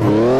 Whoa.